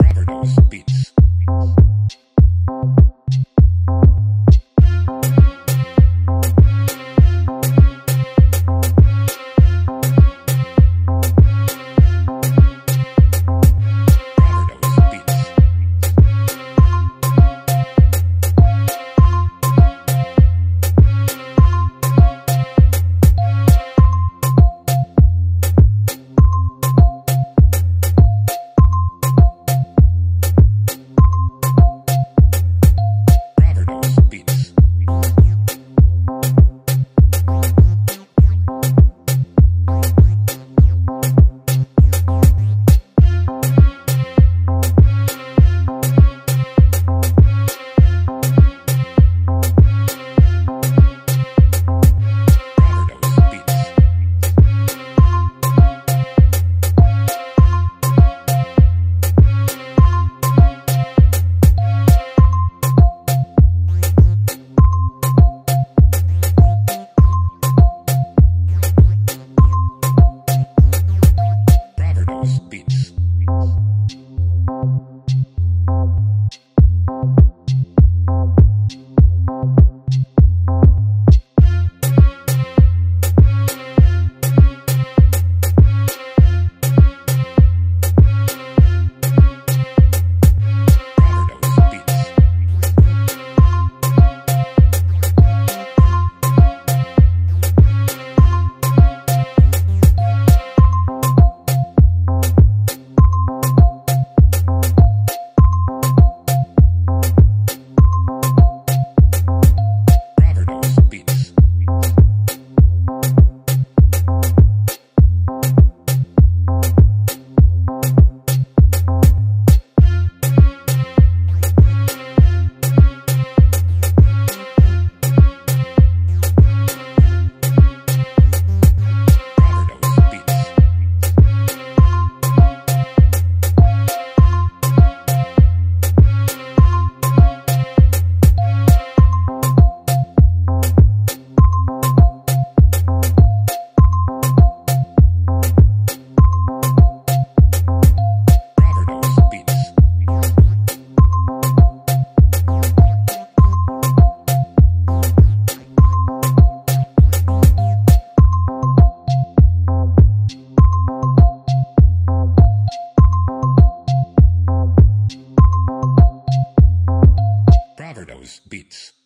Roberto's Beats. Beach. house beats.